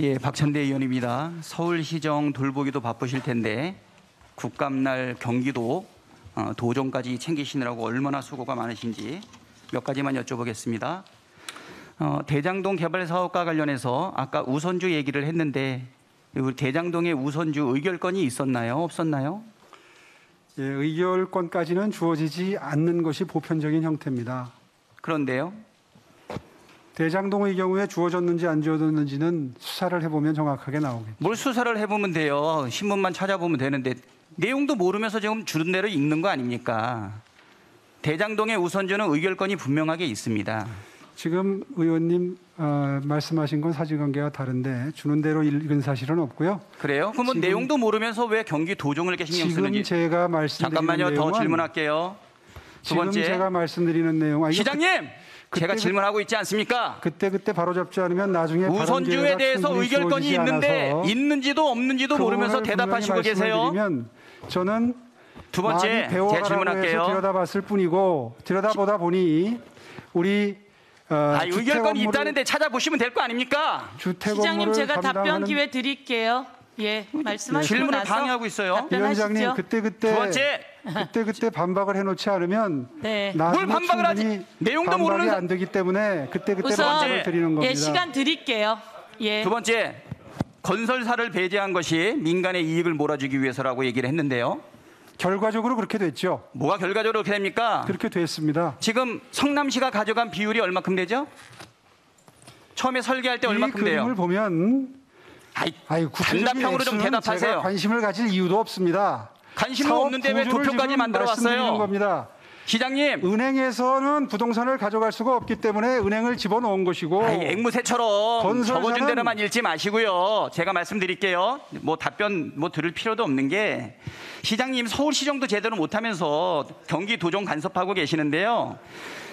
예, 박찬대 의원입니다. 서울시정 돌보기도 바쁘실 텐데 국감날 경기도 어, 도정까지 챙기시느라고 얼마나 수고가 많으신지 몇 가지만 여쭤보겠습니다. 어, 대장동 개발 사업과 관련해서 아까 우선주 얘기를 했는데 우리 대장동의 우선주 의결권이 있었나요? 없었나요? 예, 의결권까지는 주어지지 않는 것이 보편적인 형태입니다. 그런데요. 대장동의 경우에 주어졌는지 안 주어졌는지는 수사를 해보면 정확하게 나오겠죠. 뭘 수사를 해보면 돼요. 신문만 찾아보면 되는데 내용도 모르면서 지금 주는 대로 읽는 거 아닙니까? 대장동의 우선주는 의결권이 분명하게 있습니다. 지금 의원님 어, 말씀하신 건 사실관계가 다른데 주는 대로 읽은 사실은 없고요. 그래요? 그러면 지금- 내용도 모르면서 왜 경기 도정을 이렇게 신경 지금 쓰는지 제가 말씀드리는 잠깐만요. 내용은 더 질문할게요. 두 지금 번째 제가 말씀드리는 내용 아, 시장님 제가 그- 질문하고 있지 않습니까? 그때 그때 바로 잡지 않으면 나중에 우선주에 대해서 의결권이 있는데 있는지도 없는지도 그 모르면서 대답하시고 계세요. 저는 두 번째 많이 제가 배워가라고 해서 질문할게요. 들여다봤을 뿐이고 들여다보다 보니 우리 어, 아, 의결권이 있다는데 찾아보시면 될 거 아닙니까? 시장님 제가 답변 기회 드릴게요. 예, 말씀하시고 질문을 나서 방해하고 있어요. 답변하시죠. 위원장님 그때 두 그때 번째 그때 그때 반박을 해놓지 않으면 네. 뭘 반박을 하지? 내용도 반박이 모르는 사- 안 되기 때문에 그때 그때 우선 반박을 드리는 겁니다. 예, 시간 드릴게요. 예. 두 번째 건설사를 배제한 것이 민간의 이익을 몰아주기 위해서라고 얘기를 했는데요. 결과적으로 그렇게 됐죠. 뭐가 결과적으로 그렇게 됩니까? 그렇게 됐습니다. 지금 성남시가 가져간 비율이 얼마큼 되죠? 처음에 설계할 때이 얼마큼 그림을 돼요? 보면 아이, 아이 단답형으로 좀 대답하세요. 제가 관심을 가질 이유도 없습니다. 관심도 없는데 왜 도표까지 만들어 왔어요? 겁니다. 시장님, 은행에서는 부동산을 가져갈 수가 없기 때문에 은행을 집어넣은 것이고 아이, 앵무새처럼 적어준 대로만 읽지 마시고요. 제가 말씀드릴게요. 뭐 답변 뭐 들을 필요도 없는 게 시장님 서울시정도 제대로 못하면서 경기 도정 간섭하고 계시는데요.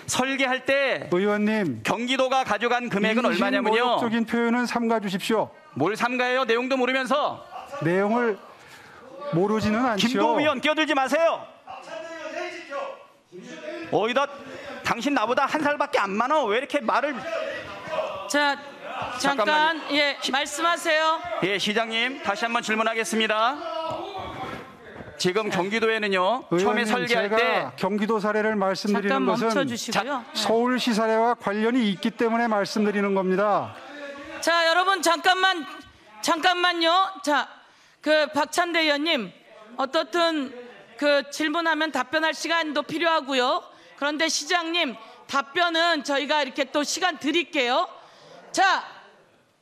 설계할 때 의원님 경기도가 가져간 금액은 얼마냐면요. 모욕적인 표현은 삼가 주십시오. 뭘 삼가해요? 내용도 모르면서 내용을 모르지는 않죠. 김도우 의원 끼어들지 마세요. 어이다 당신 나보다 한 살밖에 안 많아. 왜 이렇게 말을 자, 잠깐 잠깐만요. 예, 말씀하세요. 예, 시장님 다시 한번 질문하겠습니다. 지금 경기도에는요. 처음에 의원님 설계할 제가 때 경기도 사례를 말씀드리는 잠깐 멈춰 것은 주시고요. 서울시 사례와 관련이 있기 때문에 말씀드리는 겁니다. 자, 여러분 잠깐만 잠깐만요. 자, 그 박찬대 의원님 어떻든 그 질문하면 답변할 시간도 필요하고요. 그런데 시장님 답변은 저희가 이렇게 또 시간 드릴게요. 자,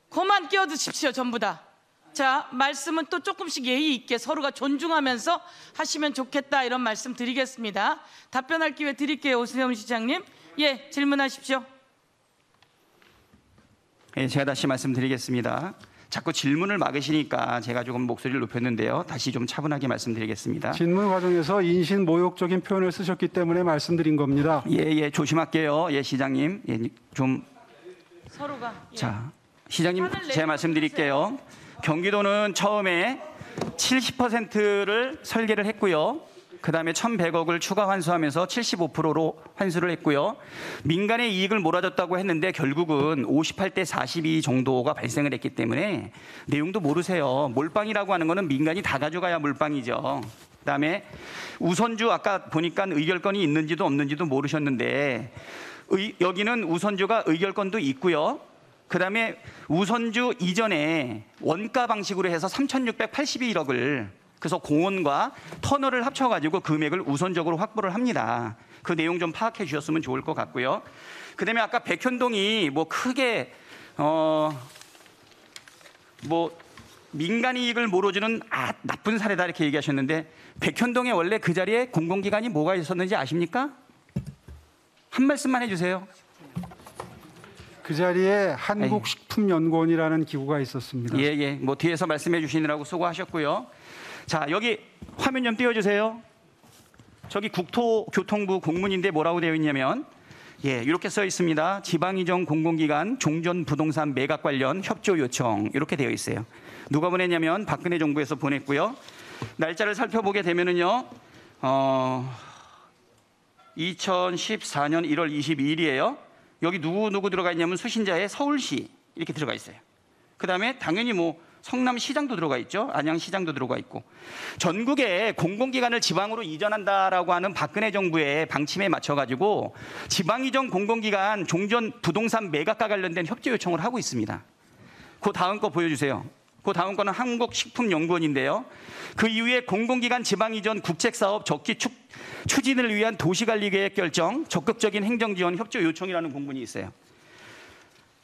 그만 끼어드십시오 전부 다. 자, 말씀은 또 조금씩 예의 있게 서로가 존중하면서 하시면 좋겠다 이런 말씀 드리겠습니다. 답변할 기회 드릴게요, 오세훈 시장님. 예, 질문하십시오. 예, 제가 다시 말씀드리겠습니다. 자꾸 질문을 막으시니까 제가 조금 목소리를 높였는데요. 다시 좀 차분하게 말씀드리겠습니다. 질문 과정에서 인신 모욕적인 표현을 쓰셨기 때문에 말씀드린 겁니다. 예, 예, 조심할게요. 예, 시장님. 예, 좀 서로가 예. 자, 시장님 제가 말씀드릴게요. 경기도는 처음에 70%를 설계를 했고요. 그 다음에 1,100억을 추가 환수하면서 75%로 환수를 했고요. 민간의 이익을 몰아줬다고 했는데 결국은 58대 42 정도가 발생을 했기 때문에 내용도 모르세요. 몰빵이라고 하는 거는 민간이 다 가져가야 몰빵이죠. 그다음에 우선주 아까 보니까 의결권이 있는지도 없는지도 모르셨는데 의- 여기는 우선주가 의결권도 있고요. 그다음에 우선주 이전에 원가 방식으로 해서 3,681억을 그래서 공원과 터널을 합쳐가지고 금액을 우선적으로 확보를 합니다. 그 내용 좀 파악해 주셨으면 좋을 것 같고요. 그 다음에 아까 백현동이 뭐 크게 어 뭐 민간 이익을 몰아주는 아, 나쁜 사례다 이렇게 얘기하셨는데 백현동에 원래 그 자리에 공공기관이 뭐가 있었는지 아십니까? 한 말씀만 해주세요. 그 자리에 한국식품연구원이라는 기구가 있었습니다. 예, 예. 뭐 뒤에서 말씀해 주시느라고 수고하셨고요. 자, 여기 화면 좀 띄워 주세요. 저기 국토교통부 공문인데 뭐라고 되어 있냐면 예, 이렇게 써 있습니다. 지방이정 공공기관 종전 부동산 매각 관련 협조 요청 이렇게 되어 있어요. 누가 보냈냐면 박근혜 정부에서 보냈고요. 날짜를 살펴보게 되면은요. 어 2014년 1월 22일이에요. 여기 누구 누구 들어가 있냐면 수신자의 서울시 이렇게 들어가 있어요. 그다음에 당연히 뭐 성남시장도 들어가 있죠. 안양시장도 들어가 있고 전국에 공공기관을 지방으로 이전한다라고 하는 박근혜 정부의 방침에 맞춰가지고 지방 이전 공공기관 종전 부동산 매각과 관련된 협조 요청을 하고 있습니다. 그 다음 거 보여주세요. 그 다음 거는 한국식품연구원인데요. 그 이후에 공공기관 지방 이전 국책사업 적기 축, 추진을 위한 도시관리계획 결정, 적극적인 행정지원 협조 요청이라는 공문이 있어요.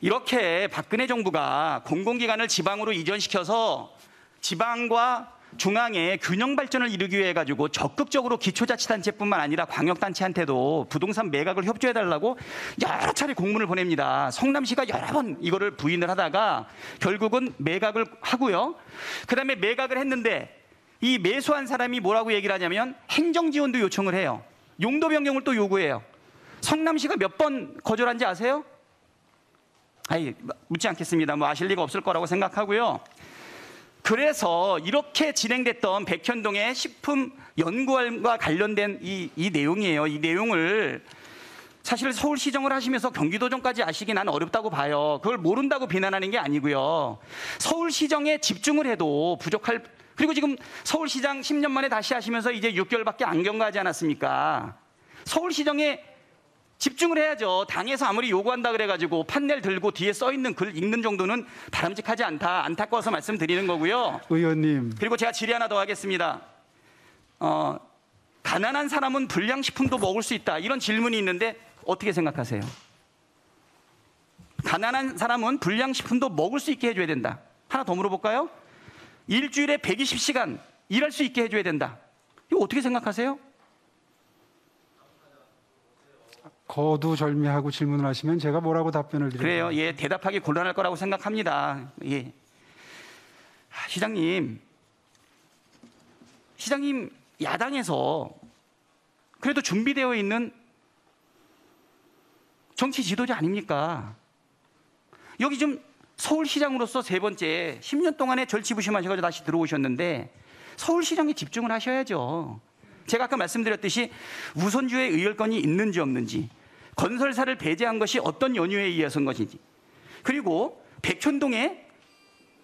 이렇게 박근혜 정부가 공공기관을 지방으로 이전시켜서 지방과 중앙의 균형 발전을 이루기 위해 가지고 적극적으로 기초자치단체뿐만 아니라 광역단체한테도 부동산 매각을 협조해 달라고 여러 차례 공문을 보냅니다. 성남시가 여러 번 이거를 부인을 하다가 결국은 매각을 하고요. 그다음에 매각을 했는데 이 매수한 사람이 뭐라고 얘기를 하냐면 행정 지원도 요청을 해요. 용도 변경을 또 요구해요. 성남시가 몇 번 거절한지 아세요? 아이 묻지 않겠습니다. 뭐 아실 리가 없을 거라고 생각하고요. 그래서 이렇게 진행됐던 백현동의 식품 연구원과 관련된 이, 이 내용이에요. 이 내용을 사실 서울시정을 하시면서 경기도정까지 아시기 난 어렵다고 봐요. 그걸 모른다고 비난하는 게 아니고요. 서울시정에 집중을 해도 부족할 그리고 지금 서울시장 10년 만에 다시 하시면서 이제 6개월밖에 안 경과하지 않았습니까? 서울시정에 집중을 해야죠. 당에서 아무리 요구한다 그래가지고 판넬 들고 뒤에 써 있는 글 읽는 정도는 바람직하지 않다. 안타까워서 말씀드리는 거고요. 의원님, 그리고 제가 질의 하나 더 하겠습니다. 어, 가난한 사람은 불량식품도 먹을 수 있다. 이런 질문이 있는데 어떻게 생각하세요? 가난한 사람은 불량식품도 먹을 수 있게 해줘야 된다. 하나 더 물어볼까요? 일주일에 120시간 일할 수 있게 해줘야 된다. 이거 어떻게 생각하세요? 거두절미하고 질문을 하시면 제가 뭐라고 답변을 드릴까요? 그래요. 예, 대답하기 곤란할 거라고 생각합니다. 예. 아, 시장님, 시장님 야당에서 그래도 준비되어 있는 정치 지도자 아닙니까? 여기 좀 서울시장으로서 세 번째 10년 동안에 절치부심하셔가지고 다시 들어오셨는데 서울시장에 집중을 하셔야죠. 제가 아까 말씀드렸듯이 우선주의 의결권이 있는지 없는지 건설사를 배제한 것이 어떤 연유에 의해서인 것인지 그리고 백촌동의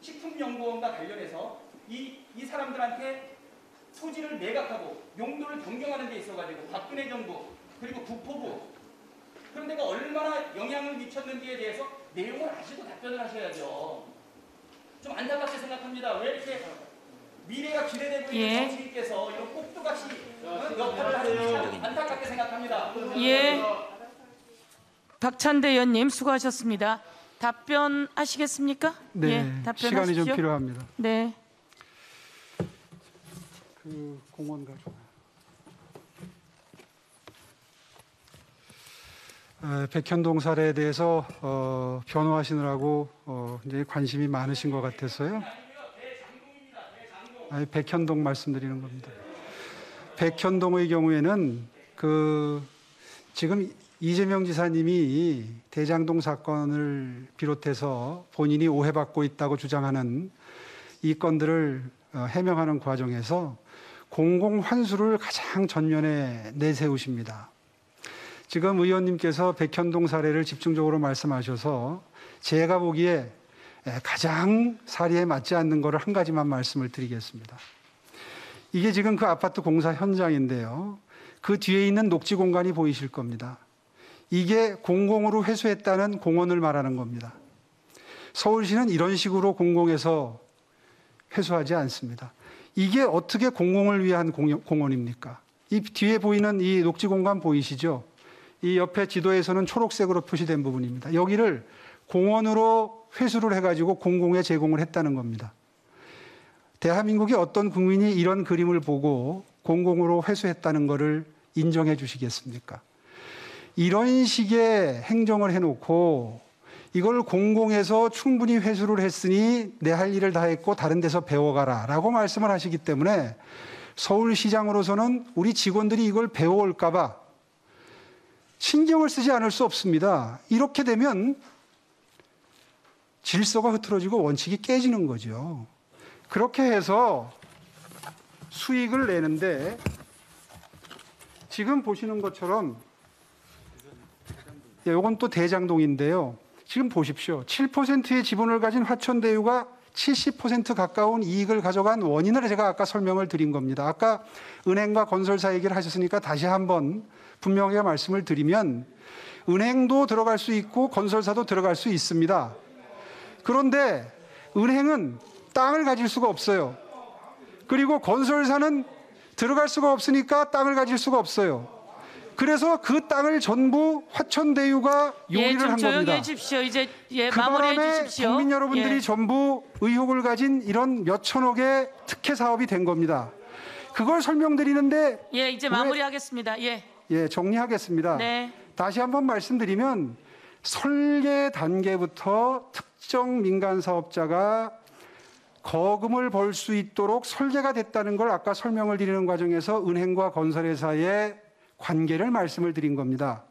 식품연구원과 관련해서 이, 이 사람들한테 소지를 매각하고 용도를 변경하는 데 있어가지고 박근혜 정부 그리고 국토부 그런 데가 얼마나 영향을 미쳤는지에 대해서 내용을 아시고 답변을 하셔야죠. 좀 안타깝게 생각합니다. 왜 이렇게 미래가 기대되고 있는 예. 정치인께서 이런 꼭두같이 어, 역할을 하는지 참 안타깝게 생각합니다. 예. 박찬대 의원님 수고하셨습니다. 답변하시겠습니까? 네, 예, 시간이 답변하십시오. 좀 필요합니다. 네. 그 공원 가지고. 에, 백현동 사례에 대해서 어, 변호하시느라고 어, 이제 관심이 많으신 것 같아서요. 아니, 백현동 말씀드리는 겁니다. 백현동의 경우에는 그 지금 이재명 지사님이 대장동 사건을 비롯해서 본인이 오해받고 있다고 주장하는 이 건들을 어, 해명하는 과정에서 공공 환수를 가장 전면에 내세우십니다. 지금 의원님께서 백현동 사례를 집중적으로 말씀하셔서 제가 보기에 에, 가장 사리에 맞지 않는 것을 한 가지만 말씀을 드리겠습니다. 이게 지금 그 아파트 공사 현장인데요. 그 뒤에 있는 녹지 공간이 보이실 겁니다. 이게 공공으로 회수했다는 공원을 말하는 겁니다. 서울시는 이런 식으로 공공에서 회수하지 않습니다. 이게 어떻게 공공을 위한 공원입니까? 이 뒤에 보이는 이 녹지 공간 보이시죠? 이 옆에 지도에서는 초록색으로 표시된 부분입니다. 여기를 공원으로 회수를 해가지고 공공에 제공을 했다는 겁니다. 대한민국의 어떤 국민이 이런 그림을 보고 공공으로 회수했다는 것을 인정해 주시겠습니까? 이런 식의 행정을 해놓고 이걸 공공에서 충분히 회수를 했으니 내 할 일을 다 했고 다른 데서 배워가라 라고 말씀을 하시기 때문에 서울시장으로서는 우리 직원들이 이걸 배워올까봐 신경을 쓰지 않을 수 없습니다. 이렇게 되면 질서가 흐트러지고 원칙이 깨지는 거죠. 그렇게 해서 수익을 내는데 지금 보시는 것처럼 예, 이건 또 대장동인데요. 지금 보십시오. 7%의 지분을 가진 화천대유가 70% 가까운 이익을 가져간 원인을 제가 아까 설명을 드린 겁니다. 아까 은행과 건설사 얘기를 하셨으니까 다시 한번 분명하게 말씀을 드리면 은행도 들어갈 수 있고 건설사도 들어갈 수 있습니다. 그런데 은행은 땅을 가질 수가 없어요. 그리고 건설사는 들어갈 수가 없으니까 땅을 가질 수가 없어요. 그래서 그 땅을 전부 화천대유가 예, 요리를 좀한 조용히 겁니다. 해주십시오. 이제 예, 그 마무리해 바람에 주십시오. 국민 여러분들이 예. 전부 의혹을 가진 이런 몇 천억의 특혜 사업이 된 겁니다. 그걸 설명드리는데 예, 이제 왜- 마무리하겠습니다. 예, 예, 정리하겠습니다. 네. 다시 한번 말씀드리면 설계 단계부터 특정 민간 사업자가 거금을 벌 수 있도록 설계가 됐다는 걸 아까 설명을 드리는 과정에서 은행과 건설회사의 관계를 말씀을 드린 겁니다.